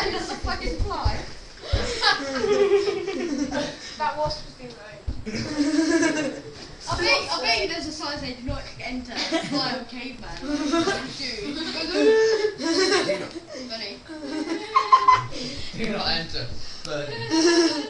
takes out another fucking fly. That wasp has been right. I bet, I bet you there's a sign saying do not enter fly on caveman. Dude. Funny. Do not enter. Funny.